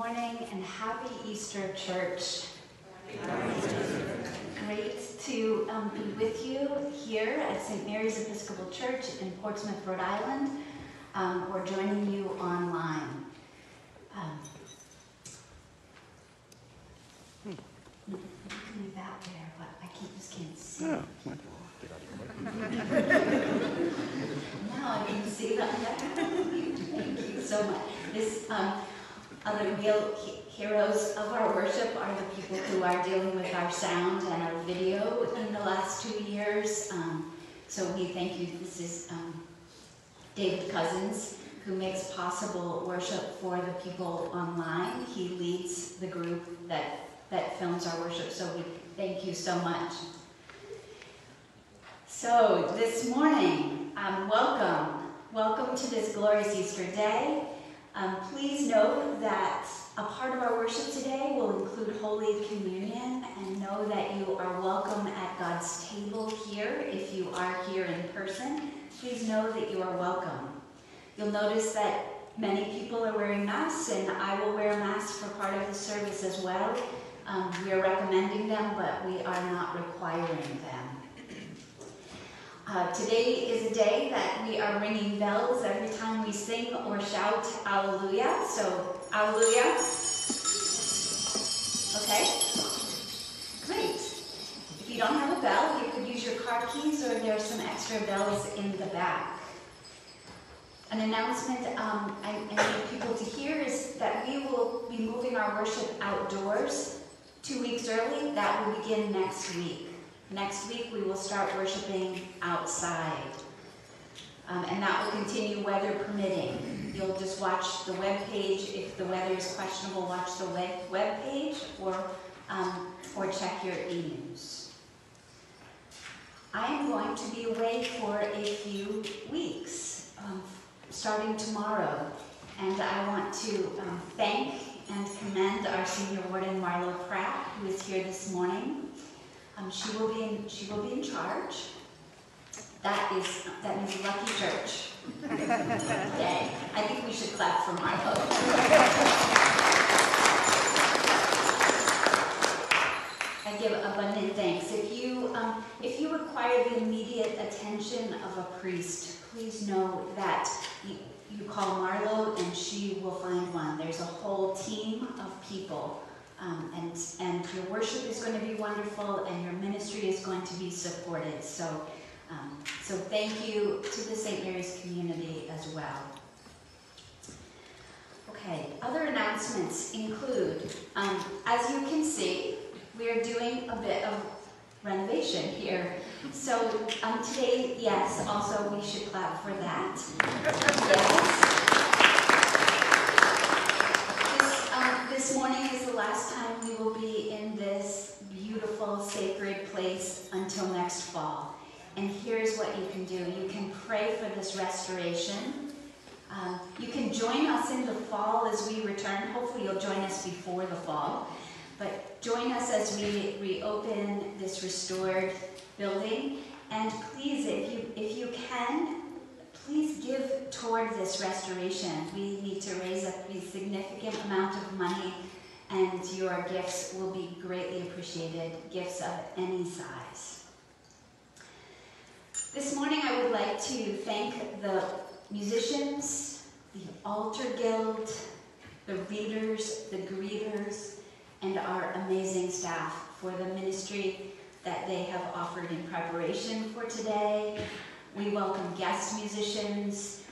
morning and happy Easter, church. Great to um, be with you here at St. Mary's Episcopal Church in Portsmouth, Rhode Island, um, or joining you online. Um, you can leave that there, but I can't, just can't see. Oh, Now I can see that. Thank you so much. This, um, uh, the real he- heroes of our worship are the people who are dealing with our sound and our video in the last two years. Um, so we thank you. This is um, David Cousins, who makes possible worship for the people online. He leads the group that, that films our worship. So we thank you so much. So this morning, um, welcome. Welcome to this glorious Easter day. Um, please note that a part of our worship today will include Holy Communion and know that you are welcome at God's table here if you are here in person. Please know that you are welcome. You'll notice that many people are wearing masks and I will wear a mask for part of the service as well. Um, we are recommending them, but we are not requiring them. Uh, today is a day that we are ringing bells every time we sing or shout Alleluia. So, Alleluia. Okay? Great. If you don't have a bell, you could use your car keys or there are some extra bells in the back. An announcement um, I, I need people to hear is that we will be moving our worship outdoors two weeks early. That will begin next week. Next week, we will start worshiping outside. Um, and that will continue weather permitting. You'll just watch the web page. If the weather is questionable, watch the web, page or, um, or check your e-news. I am going to be away for a few weeks, um, starting tomorrow. And I want to um, thank and commend our senior warden, Marlo Pratt, who is here this morning. Um, she will be in, she will be in charge. That is that means lucky church. Day. I think we should clap for Marlo. I give abundant thanks. If you um, if you require the immediate attention of a priest, please know that you, you call Marlo and she will find one. There's a whole team of people um, and, and your worship is going to be wonderful and your ministry is going to be supported. So, um, so thank you to the St. Mary's community as well. Okay, other announcements include, um, as you can see, we are doing a bit of renovation here. So um, today, yes, also we should clap for that. Yes. This, um, this morning is the last time we will be in this beautiful sacred place until next fall. And here's what you can do. You can pray for this restoration. Um, you can join us in the fall as we return. Hopefully you'll join us before the fall. But join us as we reopen this restored building. And please, if you, if you can, please give toward this restoration. We need to raise a significant amount of money and your gifts will be greatly appreciated, gifts of any size. This morning I would like to thank the musicians, the altar guild, the readers, the greeters, and our amazing staff for the ministry that they have offered in preparation for today. We welcome guest musicians,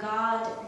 God,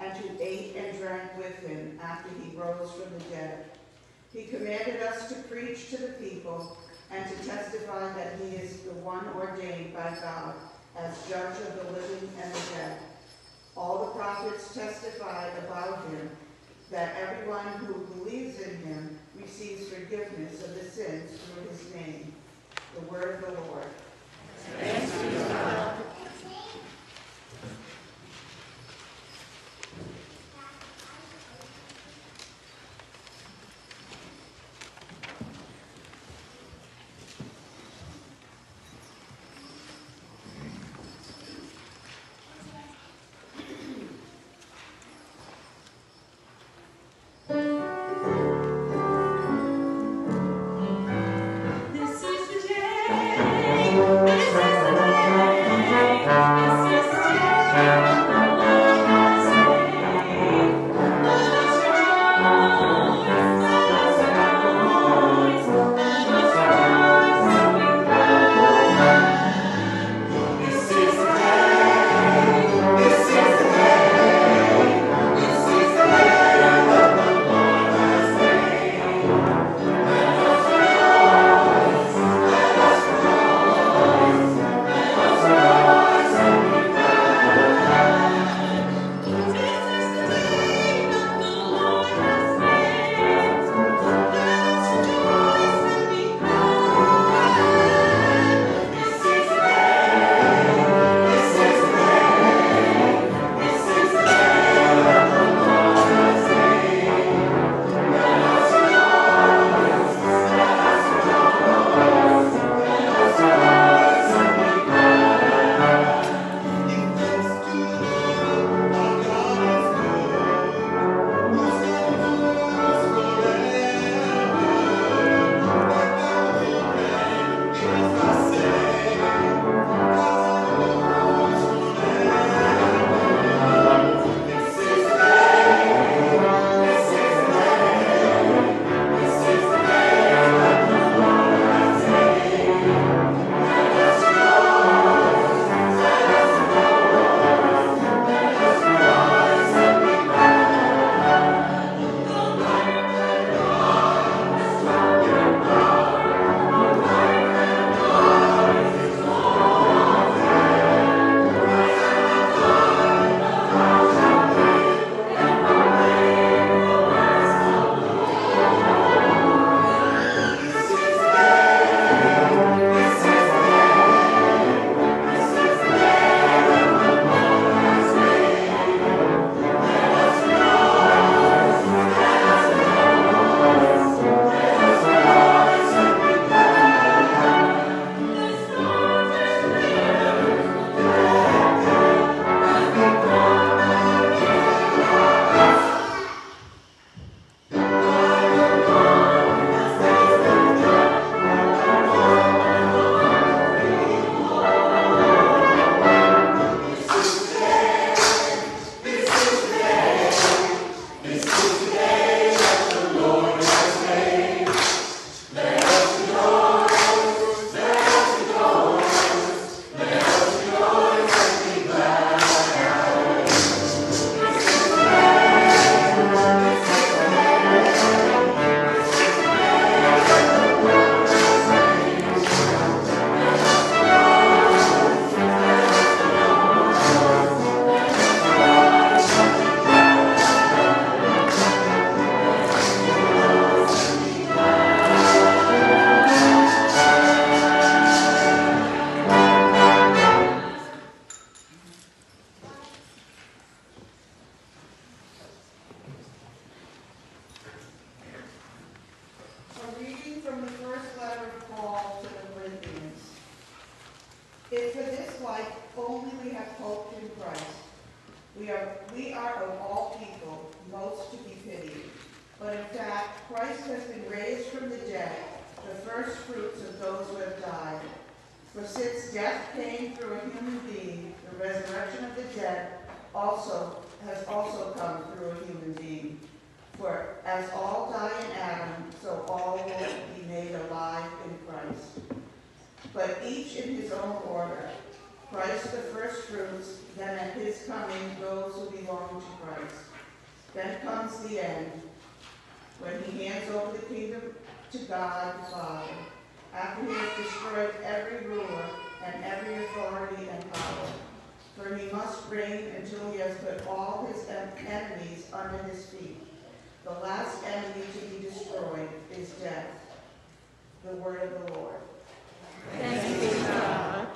and who ate and drank with him after he rose from the dead. He commanded us to preach to the people and to testify that he is the one ordained by God as judge of the living and the dead. All the prophets testified about him that everyone who believes in him receives forgiveness of the sins through his name. The word of the Lord. Thanks be to God. Death came through a human being, the resurrection of the dead also has also come through a human being. For as all die in Adam, so all will be made alive in Christ. But each in his own order. Christ the first fruits, then at his coming those who belong to Christ. Then comes the end, when he hands over the kingdom to God the Father, after he has destroyed every ruler and every authority and power. For he must reign until he has put all his enemies under his feet. The last enemy to be destroyed is death. The word of the Lord. Thanks be to God.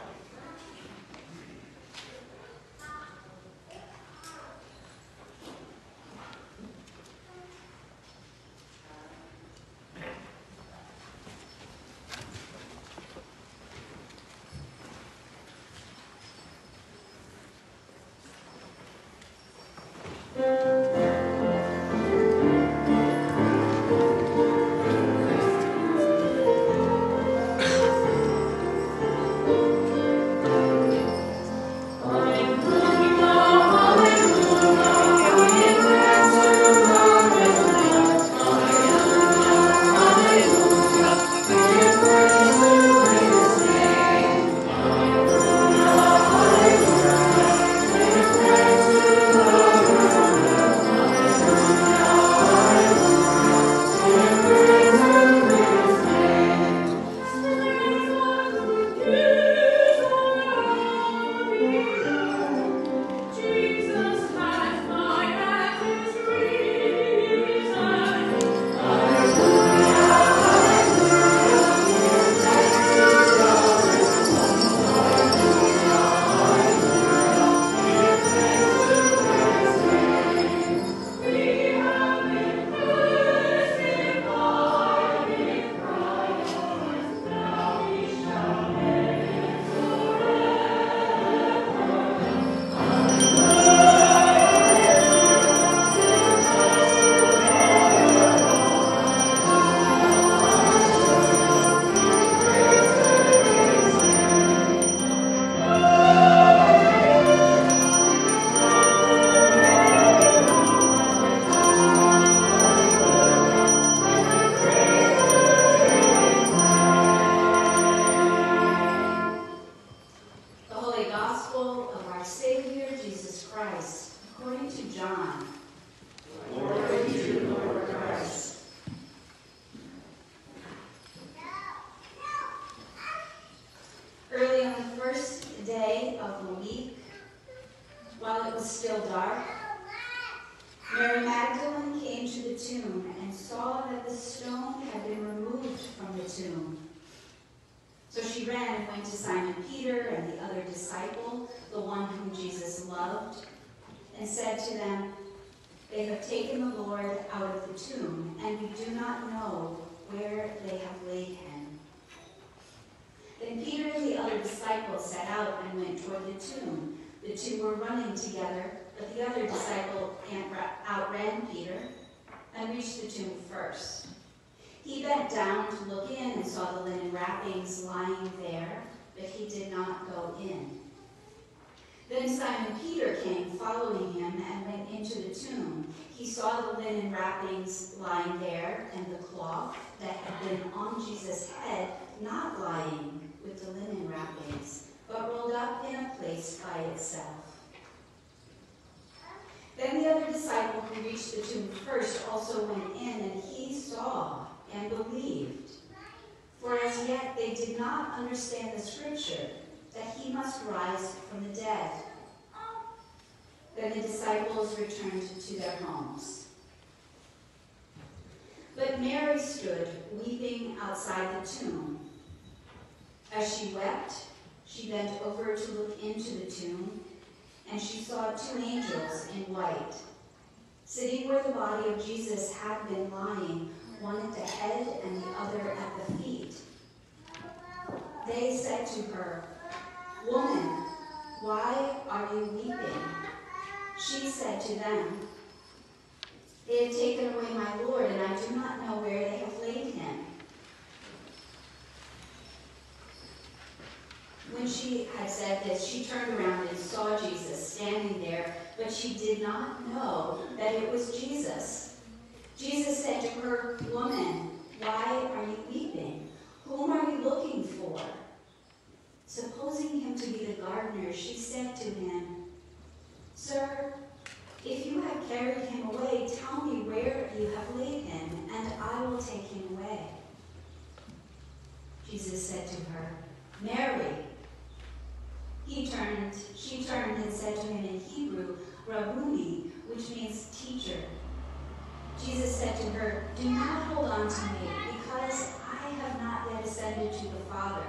Wrappings, but rolled up in a place by itself. Then the other disciple who reached the tomb first also went in, and he saw and believed. For as yet they did not understand the scripture that he must rise from the dead. Then the disciples returned to their homes. But Mary stood weeping outside the tomb. As she wept, she bent over to look into the tomb, and she saw two angels in white, sitting where the body of Jesus had been lying, one at the head and the other at the feet. They said to her, Woman, Why are you weeping? She said to them, They have taken away my Lord, and I do not know where they have laid him. When she had said this, she turned around and saw Jesus standing there, but she did not know that it was Jesus. Jesus said to her, Woman, why are you weeping? Whom are you looking for? Supposing him to be the gardener, she said to him, Sir, if you have carried him away, tell me where you have laid him, and I will take him away. Jesus said to her, Mary. He turned, she turned and said to him in Hebrew, Rabboni, which means teacher. Jesus said to her, Do not hold on to me, because I have not yet ascended to the Father.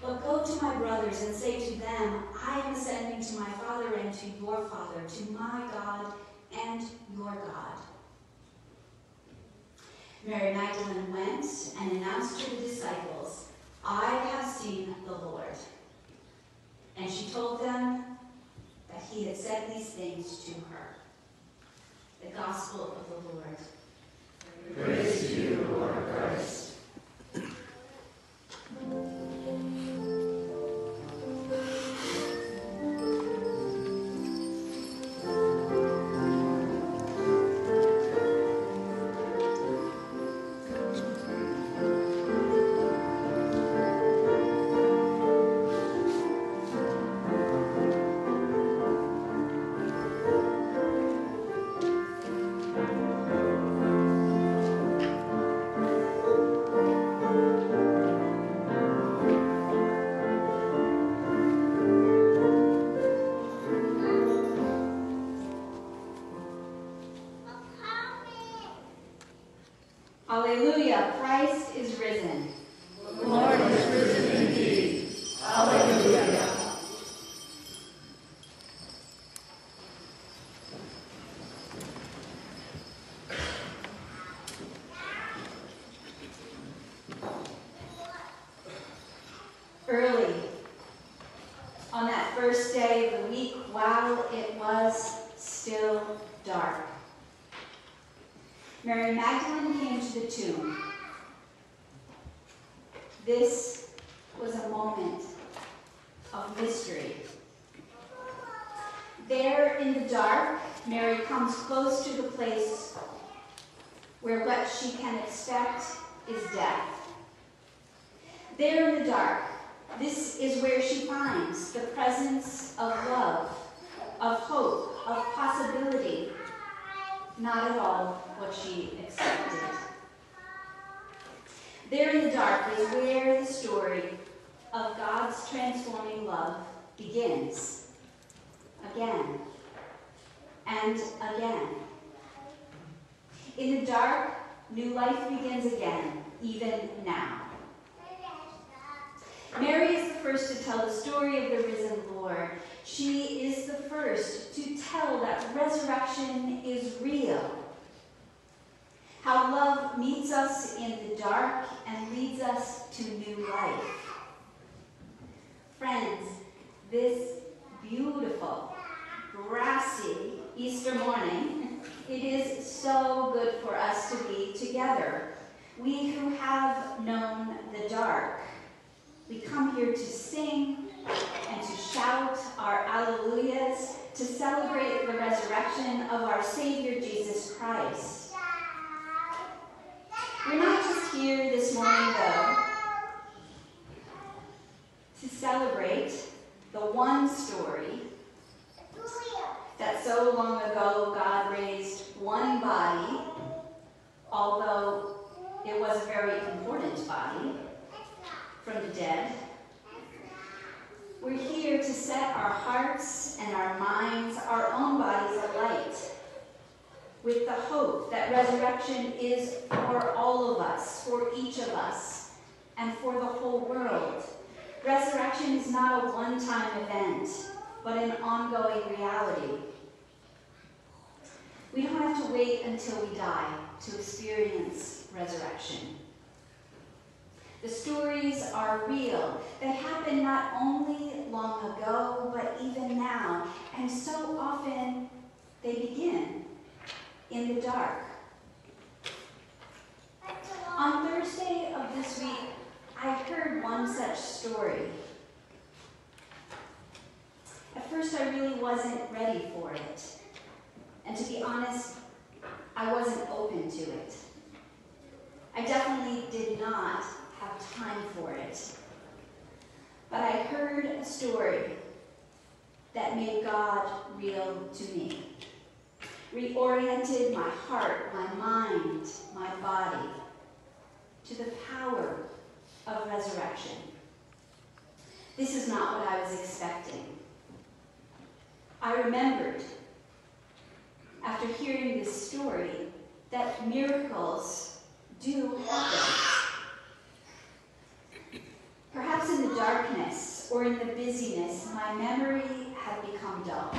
But go to my brothers and say to them, I am ascending to my Father and to your Father, to my God and your God. Mary Magdalene went and announced to the disciples, I have seen the Lord. And she told them that he had said these things to her. The Gospel of the Lord. Praise to you, Lord Christ. Although it was a very important body, from the dead. We're here to set our hearts and our minds, our own bodies alight with the hope that resurrection is for all of us, for each of us, and for the whole world. Resurrection is not a one time event, but an ongoing reality. We don't have to wait until we die to experience resurrection. The stories are real. They happen not only long ago, but even now. And so often they begin in the dark. On Thursday of this week, I heard one such story. At first, I really wasn't ready for it. And to be honest, I wasn't open to it. I definitely did not have time for it. But I heard a story that made God real to me, reoriented my heart, my mind, my body to the power of resurrection. This is not what I was expecting. I remembered, after hearing this story, that miracles do happen. Perhaps in the darkness or in the busyness, my memory had become dull.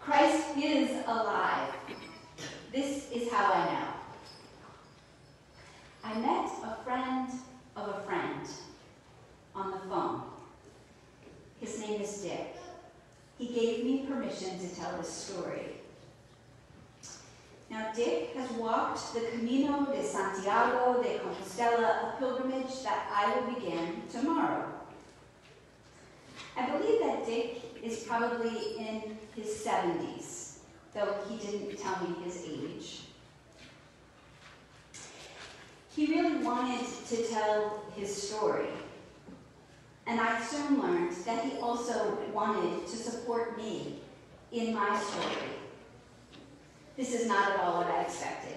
Christ is alive. This is how I know. I met a friend of a friend on the phone. His name is Dick. He gave me permission to tell this story. Now, Dick has walked the Camino de Santiago de Compostela, a pilgrimage that I will begin tomorrow. I believe that Dick is probably in his 70s, though he didn't tell me his age. He really wanted to tell his story. And I soon learned that he also wanted to support me in my story. This is not at all what I expected.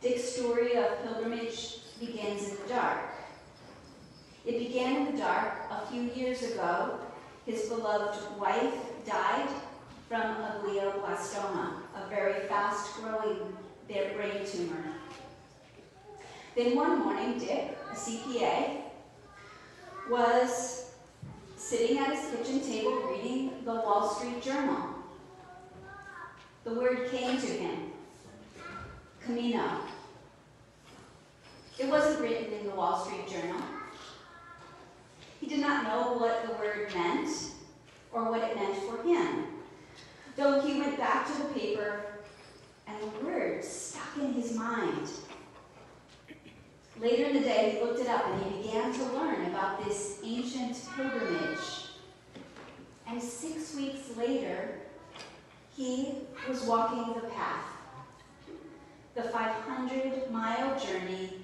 Dick's story of pilgrimage begins in the dark. It began in the dark a few years ago. His beloved wife died from a glioblastoma, a very fast-growing brain tumor. Then one morning, Dick, a CPA, was sitting at his kitchen table reading the Wall Street Journal. The word came to him Camino. It wasn't written in the Wall Street Journal. He did not know what the word meant or what it meant for him. Though he went back to the paper and the word stuck in his mind. Later in the day, he looked it up and he began to learn about this ancient pilgrimage. And six weeks later, he was walking the path, the 500 mile journey,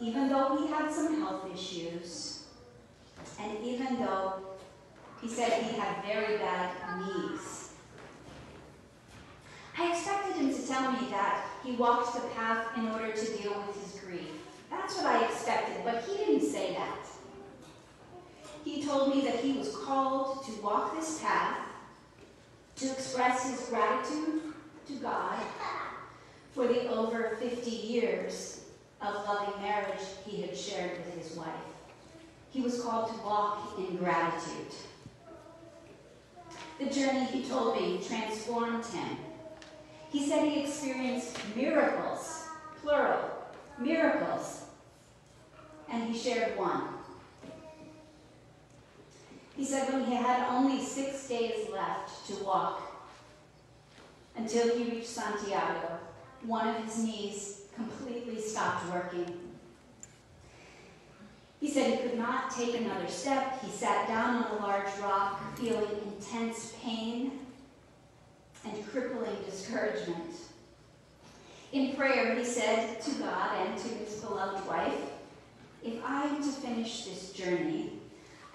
even though he had some health issues, and even though he said he had very bad knees. I expected him to tell me that he walked the path in order to deal with. That's what I expected, but he didn't say that. He told me that he was called to walk this path to express his gratitude to God for the over 50 years of loving marriage he had shared with his wife. He was called to walk in gratitude. The journey, he told me, transformed him. He said he experienced miracles, plural, miracles, and he shared one. He said when he had only six days left to walk until he reached Santiago, one of his knees completely stopped working. He said he could not take another step. He sat down on a large rock, feeling intense pain and crippling discouragement. In prayer, he said to God and to his beloved wife, If I am to finish this journey,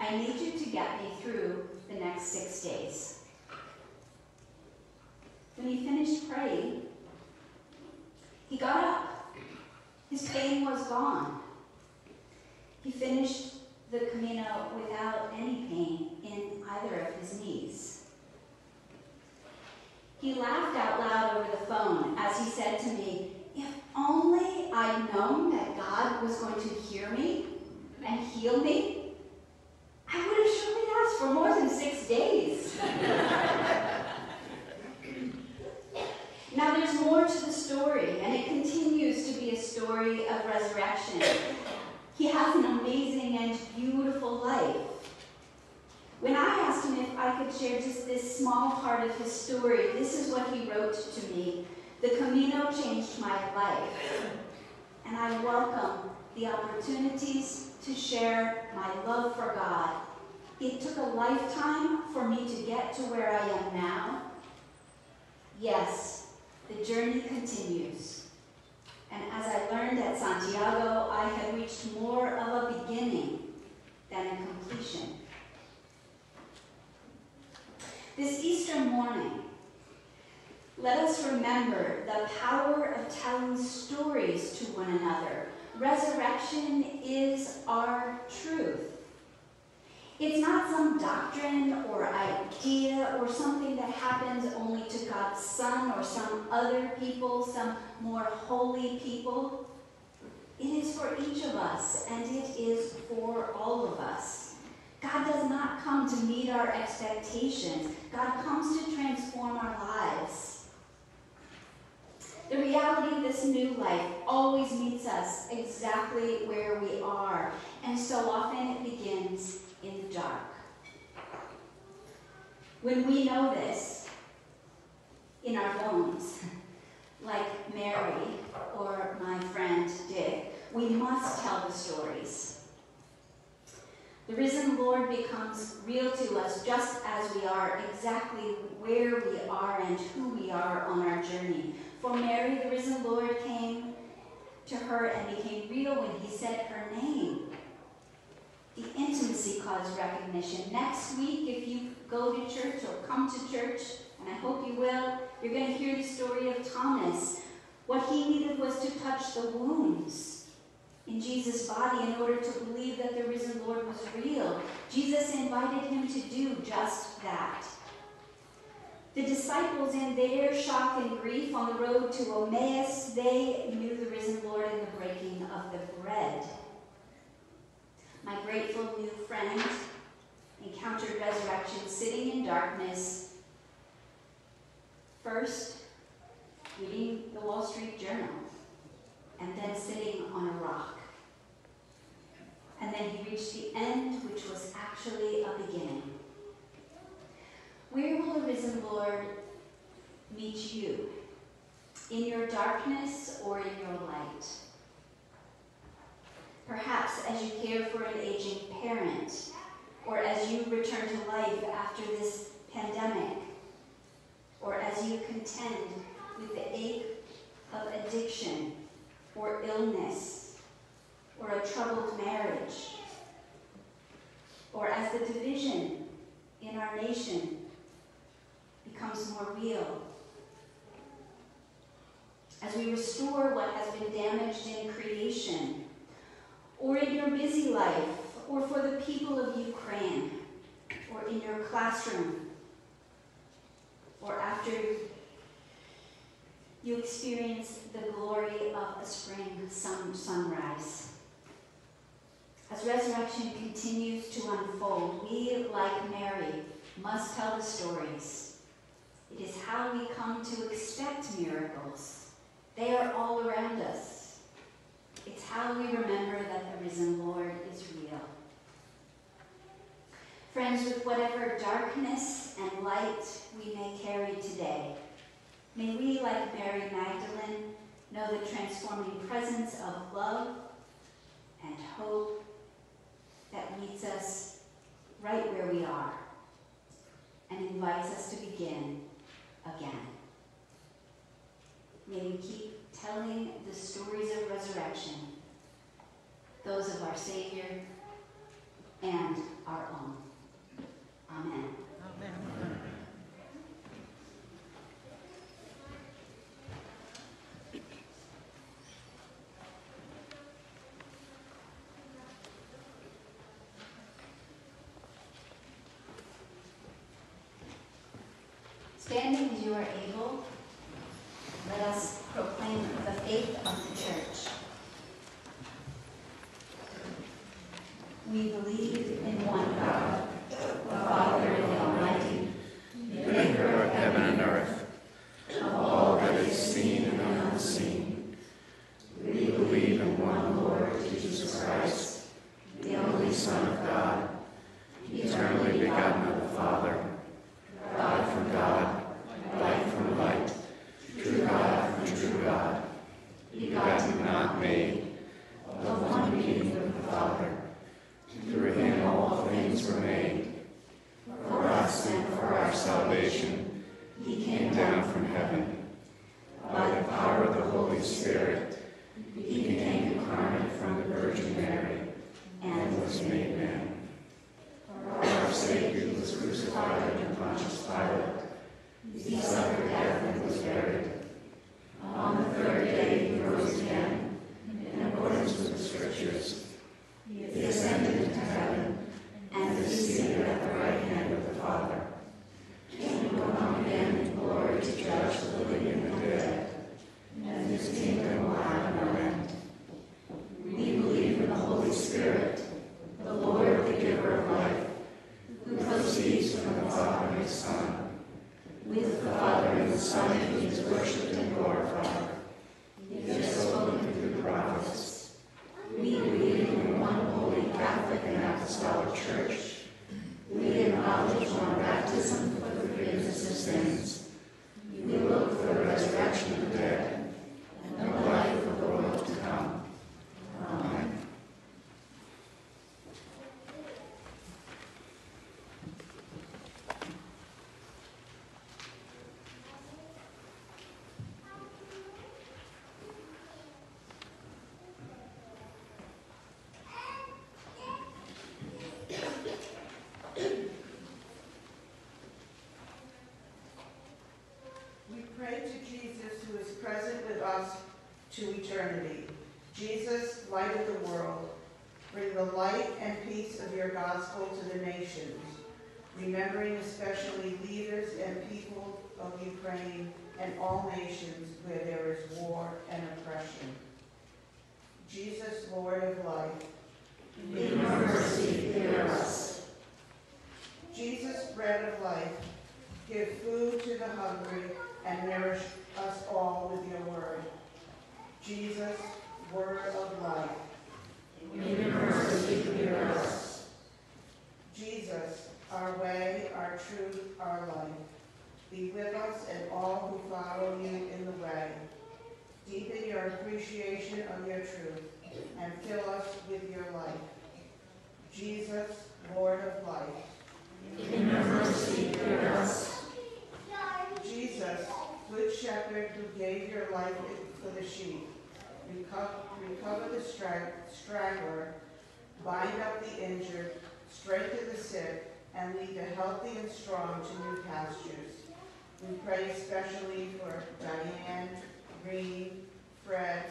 I need you to get me through the next six days. When he finished praying, he got up. His pain was gone. He finished the Camino without any pain in either of his knees. He laughed out loud over the phone as he said to me, If only I'd known that God was going to hear me and heal me, I would have surely asked for more than six days. now there's more to the story, and it continues to be a story of resurrection. He has an amazing and beautiful life. When I asked him if I could share just this small part of his story, this is what he wrote to me. The Camino changed my life, and I welcome the opportunities to share my love for God. It took a lifetime for me to get to where I am now. Yes, the journey continues. And as I learned at Santiago, I had reached more of a beginning than a completion. This Easter morning, let us remember the power of telling stories to one another. Resurrection is our truth. It's not some doctrine or idea or something that happens only to God's Son or some other people, some more holy people. It is for each of us, and it is for all of us. God does not come to meet our expectations. God comes to transform our lives. The reality of this new life always meets us exactly where we are, and so often it begins in the dark. When we know this in our bones, like Mary or my friend Dick, we must tell the stories. The risen Lord becomes real to us just as we are, exactly where we are and who we are on our journey. For Mary, the risen Lord came to her and became real when he said her name. The intimacy caused recognition. Next week, if you go to church or come to church, and I hope you will, you're going to hear the story of Thomas. What he needed was to touch the wounds in Jesus' body in order to believe that the risen Lord was real. Jesus invited him to do just that. The disciples, in their shock and grief on the road to Emmaus, they knew the risen Lord in the breaking of the bread. My grateful new friend encountered resurrection sitting in darkness, first reading the Wall Street Journal, and then sitting on a rock. And then he reached the end, which was actually a beginning. Where will the risen Lord meet you? In your darkness or in your light? Perhaps as you care for an aging parent, or as you return to life after this pandemic, or as you contend with the ache of addiction or illness, or a troubled marriage, or as the division in our nation becomes more real. As we restore what has been damaged in creation, or in your busy life, or for the people of Ukraine, or in your classroom, or after you experience the glory of a spring sun sunrise. As resurrection continues to unfold, we, like Mary, must tell the stories. It is how we come to expect miracles. They are all around us. It's how we remember that the risen Lord is real. Friends, with whatever darkness and light we may carry today, may we, like Mary Magdalene, know the transforming presence of love and hope that meets us right where we are and invites us to begin again. May we keep telling the stories of resurrection, those of our Savior and our own. Amen. Standing as you are able, pray to Jesus who is present with us to eternity. Jesus, light of the world, bring the light and peace of your gospel to the nations, remembering especially leaders and people of Ukraine and all nations where there is war and oppression. Jesus, Lord of life, In your mercy, hear us. Jesus, bread of life, give food to the hungry and nourish us all with your word. Jesus, word of life. In your mercy, hear us. Jesus, our way, our truth, our life. Be with us and all who follow you in the way. Deepen your appreciation of your truth and fill us with your life. Jesus, Lord of life. In your mercy, hear us. Jesus, good shepherd who gave your life for the sheep, recover, the strag- straggler, bind up the injured, strengthen the sick, and lead the healthy and strong to new pastures. We pray especially for Diane, Green, Fred,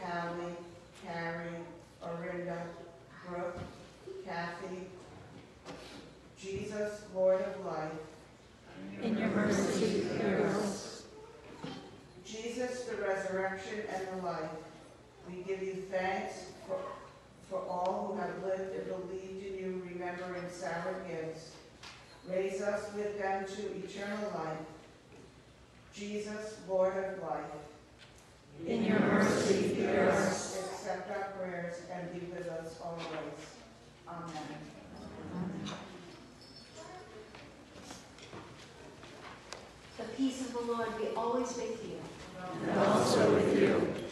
Callie, Carrie, Orinda, Brooke, Kathy, Jesus, Lord of life, In your mercy, hear us. Jesus, the resurrection and the life, we give you thanks for, for all who have lived and believed in you, remembering Sarah Gibbs. Raise us with them to eternal life. Jesus, Lord of life. In your mercy, hear us. Accept our prayers and be with us always. Amen. The peace of the Lord be always with you. And also with you.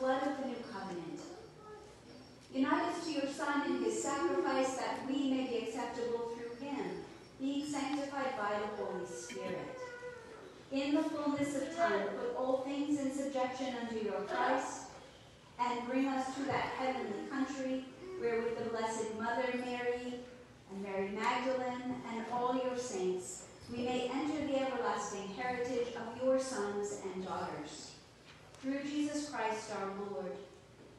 blood of the new covenant. Unite us to your Son in his sacrifice that we may be acceptable through him, being sanctified by the Holy Spirit. In the fullness of time, put all things in subjection unto your Christ, and bring us to that heavenly country where with the Blessed Mother Mary and Mary Magdalene and all your saints, we may enter the everlasting heritage of your sons and daughters through Jesus Christ our Lord,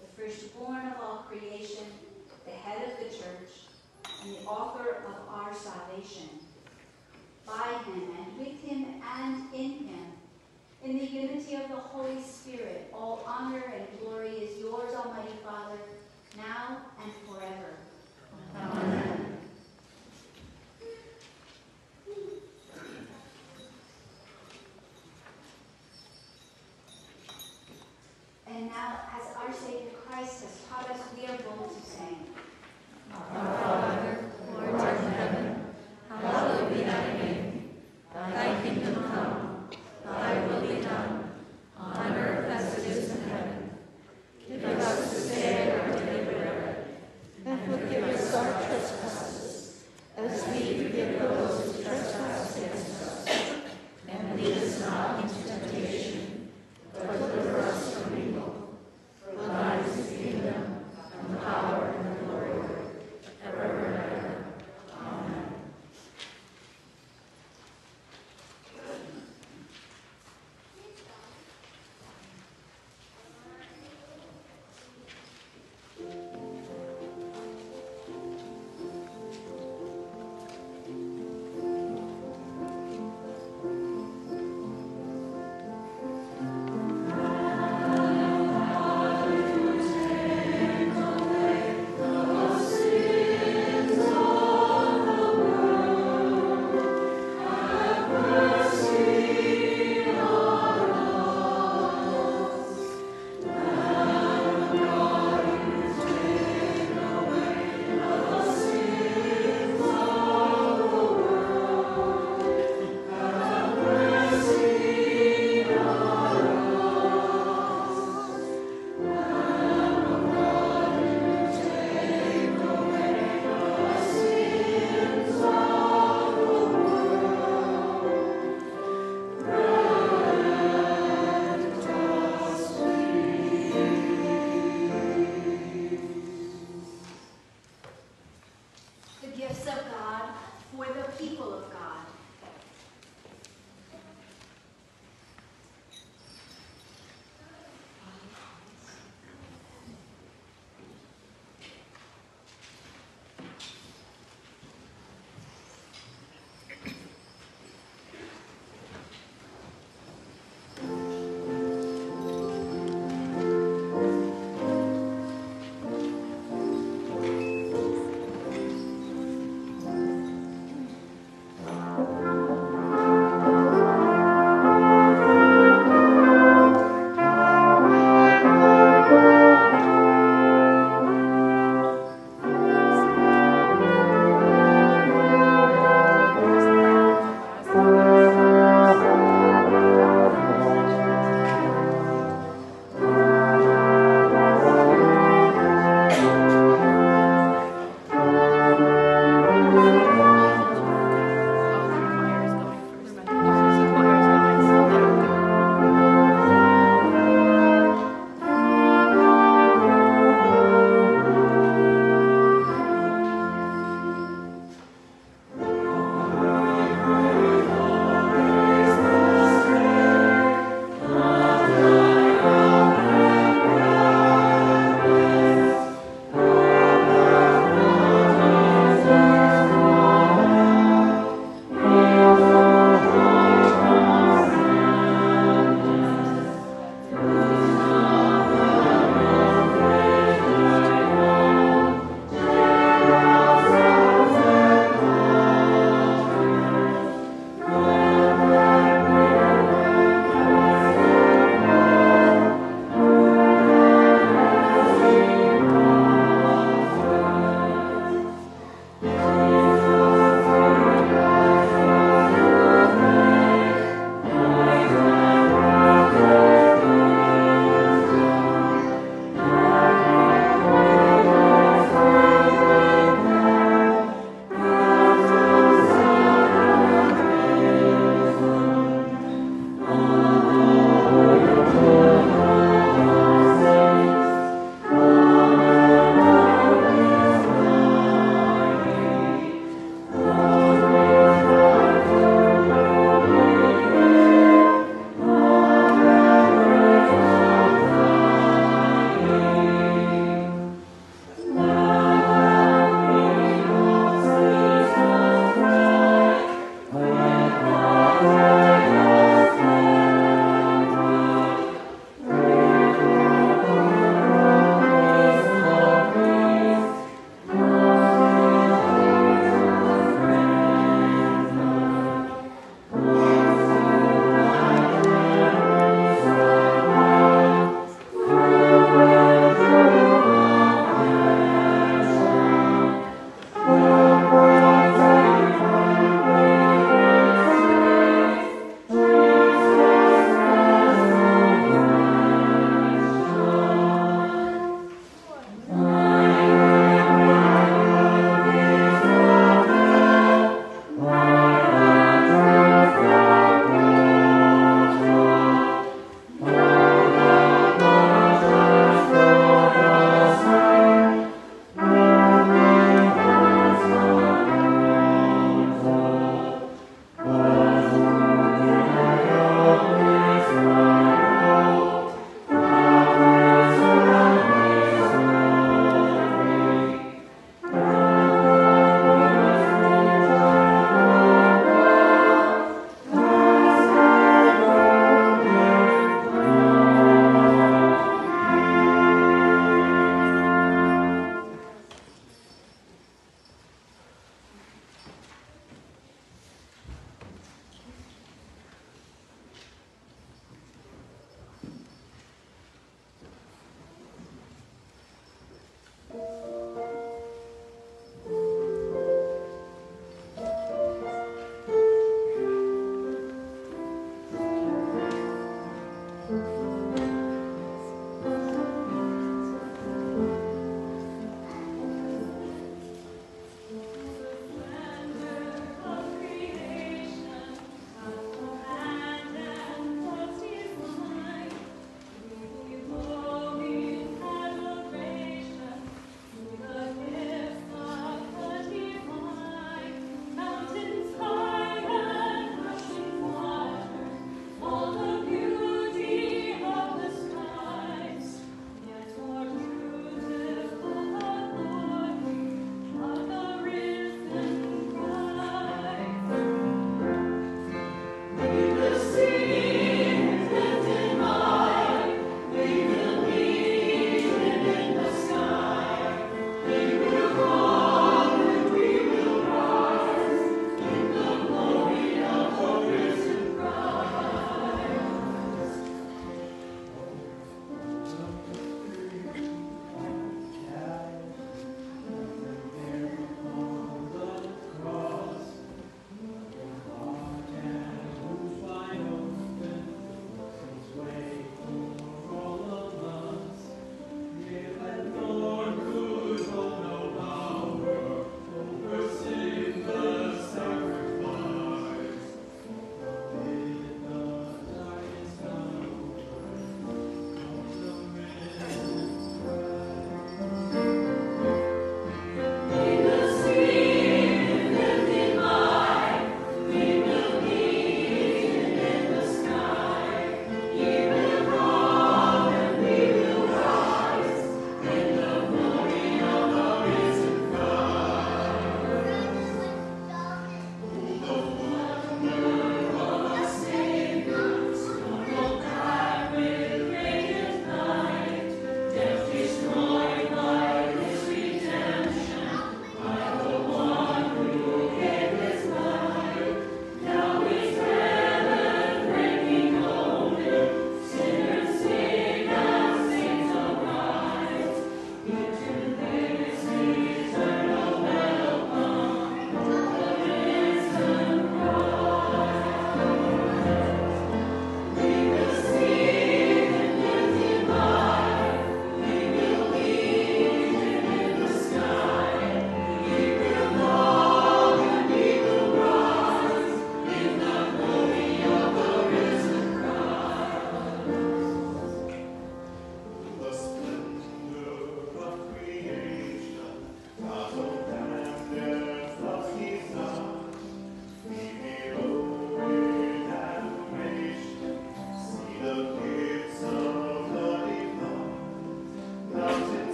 the firstborn of all creation, the head of the church, and the author of our salvation. By him, and with him, and in him, in the unity of the Holy Spirit, all honor and glory is yours, Almighty Father, now and forever. Amen. And now, as our Savior Christ has taught us, we are bold to sing.